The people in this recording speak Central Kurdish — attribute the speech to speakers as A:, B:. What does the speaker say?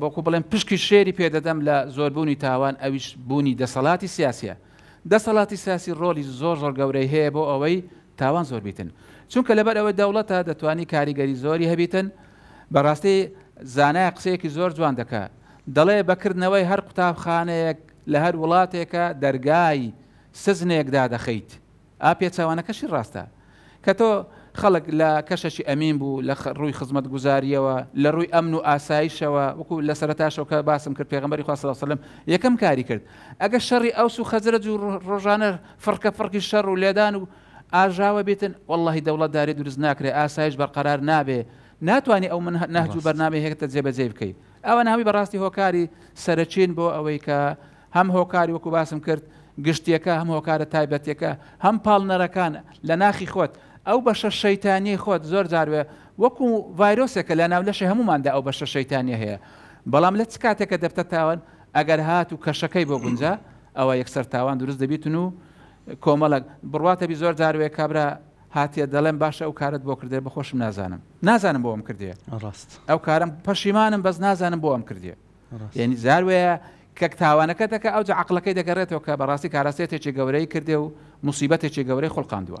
A: بەڵکو بڵێم پشکی شێری پێدەدەم لە زۆربوونی تاوان ئەویش بوونی دەسەڵاتی سیاسیە دەسەڵاتی سیاسی ڕۆلی زۆر زۆر گەورەی هەیە بۆ ئەوەی تاوان زۆر بیتن چونکە لەبەر ئەوەی دەوڵەتە دەتوانی کاریگەری زۆری هەبیتن بەڕاستی زانای قسەیەکی زۆر جوان دەکە دەڵێ بەکردنەوەی هەر قوتابخانەیەک لە هەر وڵاتێکە دەرگای سزنێکدا دەخەیت ئا پێچەوانەکەشی ڕاستە کە تۆ خەڵک لە کەشەکی ئەمین بوو لە ڕووی خزمەتگوزارییەوە لە ڕووی ئەمن و ئاسایشەوە وەکو لە سەرەتاشەوە کە باسم کرد پێغەمبەری خوا صلی اللە علیه و سلم یەکەم کاری کرد ئەگەر شەڕی ئەوس و خەزرەج و ڕۆژانە فڕکە فڕکی شەڕ و لێدان و ئاژاوە بیتن واللهی دەوڵەتداری دروست ناکرێ ئاسایش بەرقەرار نابێ ناتوانی ئەو من نهج و بەرنامەی هێکتە جێبەجێی بکەی ئەوانە هەمووی بەڕاستی هۆکاری سەرەکین بۆ ئەوەی کە هەم هۆکاری وەکو باسم کرد گشتیەکە هەم هۆکارە تایبەتیەکە هەم پاڵنەرەکان لە ناخی خۆت ئەو بەشە شەیتانیەی خۆت زۆر جاروێ وەکو ڤایرۆسێکە لە ناو لەشی هەموماندا ئەو بەشە شەیتانیە هەیە بەڵام لە چ کاتێکە دەبتە تاوان ئەگەر هات و کەشەکەی بۆ گونجا ئەوە یەکسەر تاوان دروست دەبیتن و کۆمەڵک بڕواتەبی زۆر جاروێ کابرا هاتیە دەڵێم باشە ئەو کارەت بۆ کردێ بەخۆشم نازانم نازانم بۆم کردێ
B: ڕاست
A: ئەو کارم پەشیمانم بەس نازانم بۆ ئەم کردێ یعنی زاروەیە کەک تاوانەکە دەکە ئەو عقلەکەی دەگەڕێتەوە کە بەڕاستی کاراسێتێکی گەورەی کردێ و مصیبەتێکی گەورەی خڵقاندووە.